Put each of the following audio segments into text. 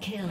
kill.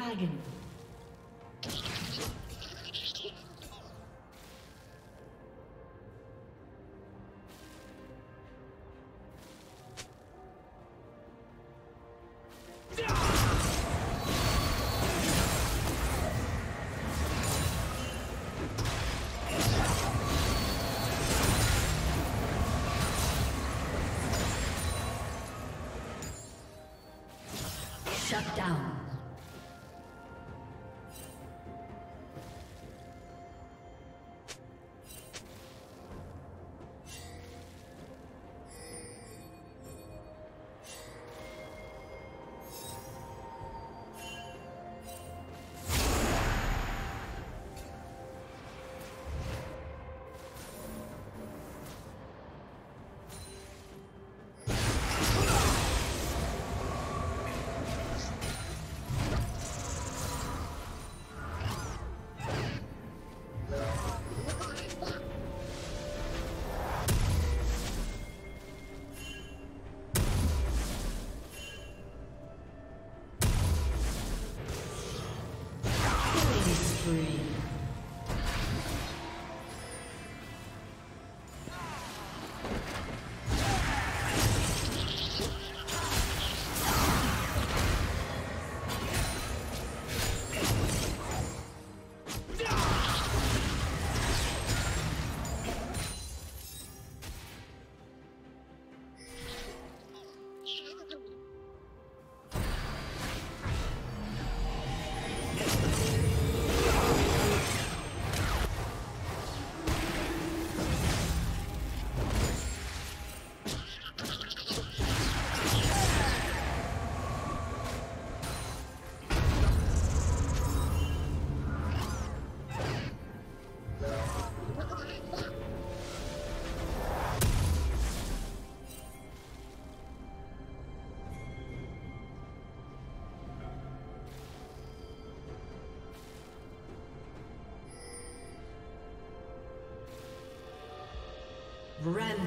Dragon.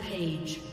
Rampage.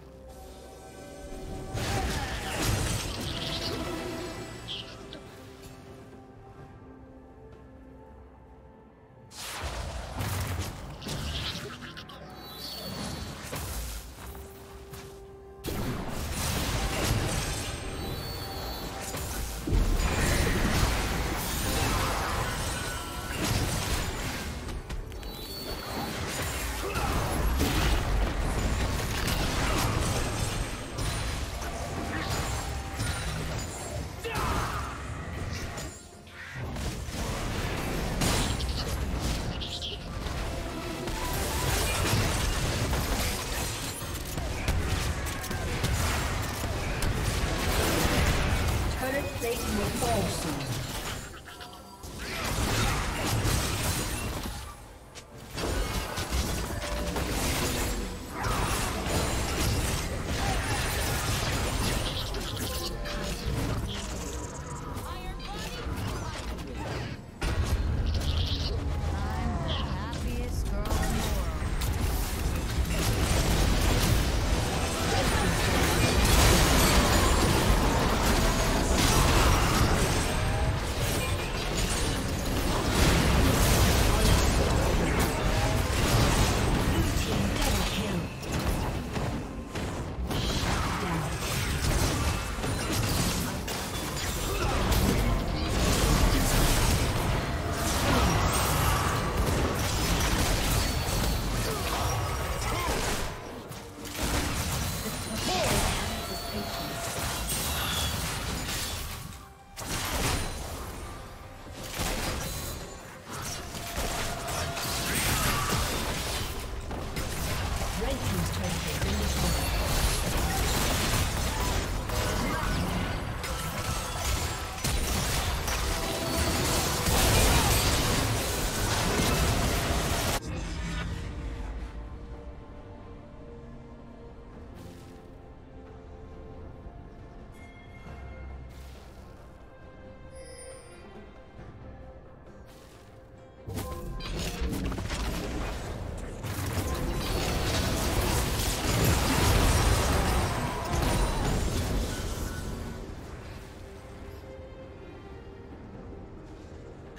Awesome.